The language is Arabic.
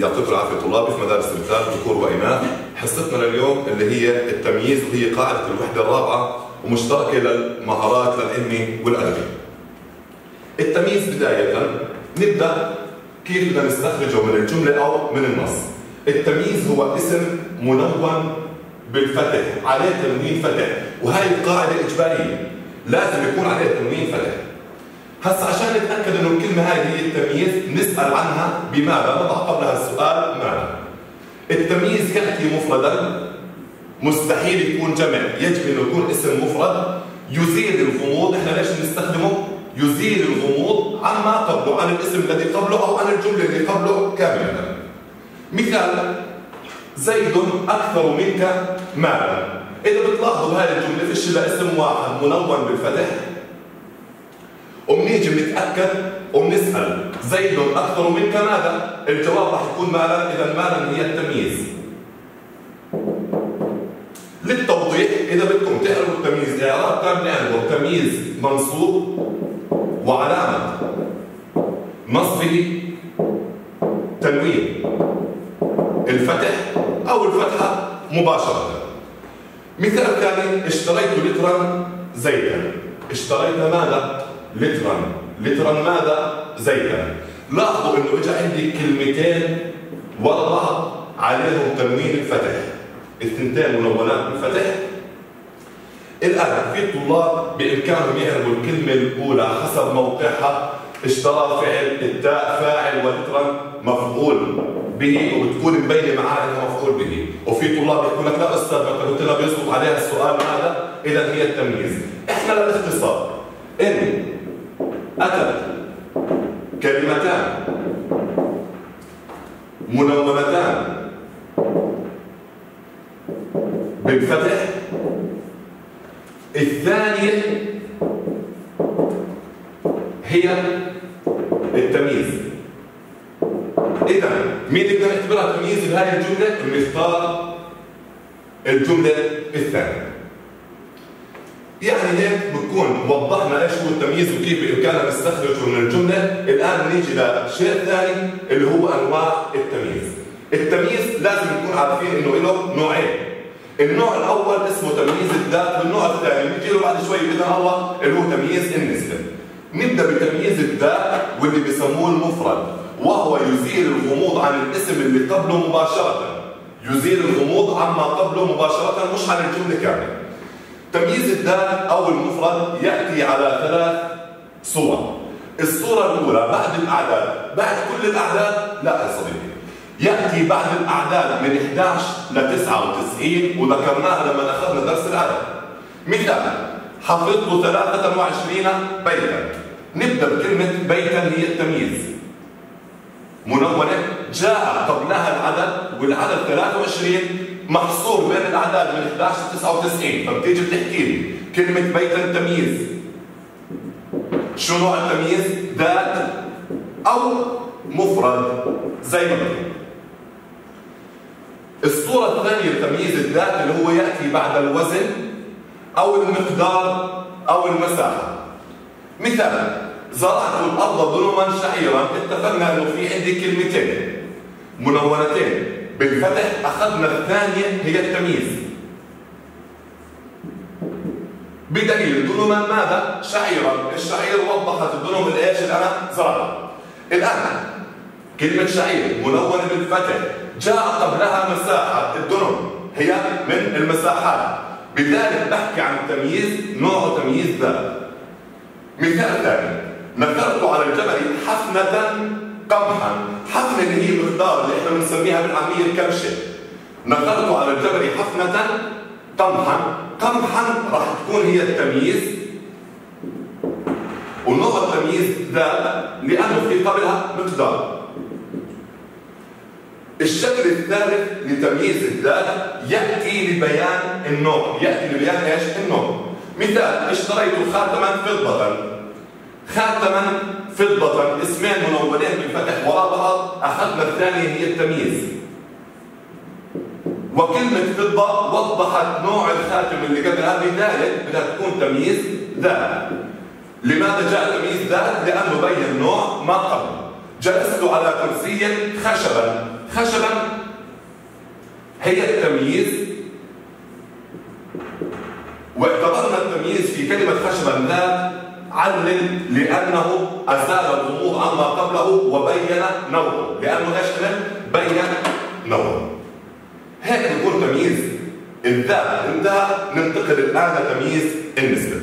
يعطيكم العافية طلابي في مدارس الرجال ذكور واناث حصتنا لليوم اللي هي التمييز وهي قاعدة الوحدة الرابعة ومشتركة للمهارات للعلمي والأدبي. التمييز بداية. نبدأ كيف بدنا نستخرجه من الجملة أو من النص. التمييز هو اسم منون بالفتح عليه تنوين فتح. وهي القاعدة اجباريه لازم يكون عليه تنوين فتح. هسا عشان نتأكد إنه الكلمة هاي هي التمييز نسأل عنها بماذا نضع قبلها السؤال ماذا التمييز ياتي مفردا مستحيل يكون جمع. يجب إنه يكون اسم مفرد. يزيل الغموض. إحنا ليش بنستخدمه يزيل الغموض عما قبله عن الاسم الذي قبله أو عن الجملة اللي قبله كامله مثال زيد أكثر منك مالا. إذا بتلاحظوا بهذه الجملة فيش الا اسم واحد منون بالفتح. بنتاكد وبنسأل زيد أكثر منك ماذا؟ الجواب راح يكون مالا إذا مالا هي التمييز. للتوضيح إذا بدكم تعرفوا التمييز اعراب كان نعرفه تمييز منصوب وعلامة نصبه تنوين الفتح أو الفتحة مباشرة. مثال ثاني اشتريت لترا زيتا اشتريت ماذا؟ لترا لترا ماذا؟ زيتا. لاحظوا إنه اجى عندي كلمتين ورا بعض عليهم تنوين الفتح. الثنتين منونات بالفتح. الآن في طلاب بإمكانهم يعرفوا الكلمة الأولى حسب موقعها. اشترى فعل التاء فاعل ولترا مفعول به وبتكون مبينة معاه انها مفعول به. وفي طلاب يقول لك لا أستاذ قلت لها بيسقط عليها السؤال ماذا اذا هي التمييز. إحنا للإختصار. إن كلمتان. منونتان. بالفتح. الثانية هي التمييز. إذا مين اللي بدنا نعتبرها تمييز بهذه الجملة؟ بنختار الجملة الثانية. يعني هيك بكون وضحنا إيش هو التمييز وكيف بامكاننا نستخرجه من الجملة، الان نيجي لشيء ثاني اللي هو أنواع التمييز. التمييز لازم نكون عارفين إنه له نوعين. النوع الأول اسمه تمييز الذات والنوع الثاني بيجي له بعد شوي بإذن الله اللي هو تمييز النسبة. نبدأ بتمييز الذات واللي بيسموه المفرد وهو يزيل الغموض عن الاسم اللي قبله مباشرة. يزيل الغموض عما قبله مباشرة مش عن الجملة كاملة. تمييز الذات أو المفرد يأتي على ثلاث صور الصورة الأولى بعد الأعداد بعد كل الأعداد؟ لا يا صديقي. يأتي بعد الأعداد من 11 ل 99 وذكرناها لما أخذنا درس العدد مثال حفظت 23 بيتا. نبدأ بكلمة بيتا هي التمييز. منونة جاء قبلها العدد والعدد 23 محصور بين الأعداد من 11 ل 99 فبتيجي بتحكي لي كلمة بيت التمييز. شو نوع التمييز؟ ذات أو مفرد زي ما الصورة الثانية لتمييز الذات اللي هو يأتي بعد الوزن أو المقدار أو المساحة. مثال زرعت الأرض ظلما شعيرا اتفقنا إنه في عندي كلمتين منونتين بالفتح أخذنا الثانية هي التمييز بدليل ظلما ماذا؟ شعيرا، الشعير وضحت الظلم الايش اللي أنا زرعها. الآن كلمة شعير منونة بالفتح. جاء قبلها مساحة الظلم. هي من المساحات. بذلك بحكي عن تمييز نوع تمييز ذات. مثال ثاني. نثرت على الجبل حفنة قمحا. حفنة اللي هي مقدار اللي إحنا بنسميها بالعامية الكبشة. نثرت على الجبل حفنة قمحا قمحا راح تكون هي التمييز. ونوع التمييز ذات لأنه في قبلها مقدار. الشكل الثالث لتمييز الذات يأتي لبيان النوع. يأتي لبيان إيش؟ النوع. مثال اشتريت خاتما فضة. خاتما فضة اسمين منونين بالفتح وراء بعض أخذنا الثانية هي التمييز. وكلمة فضة وضحت نوع الخاتم اللي قبل هذه بدها تكون تمييز ذات لماذا جاء تمييز ذات؟ لأنه بين نوع ما قبل. جلست على كرسي خشبا. خشبا هي التمييز. واعتبرنا التمييز في كلمة خشبا ذات علل لأنه أزال الغموض عما قبله وبين نوعه. لأنه إيش بين نوعه. هيك بيكون تمييز. الذات انتهى ننتقل الآن لتمييز النسبة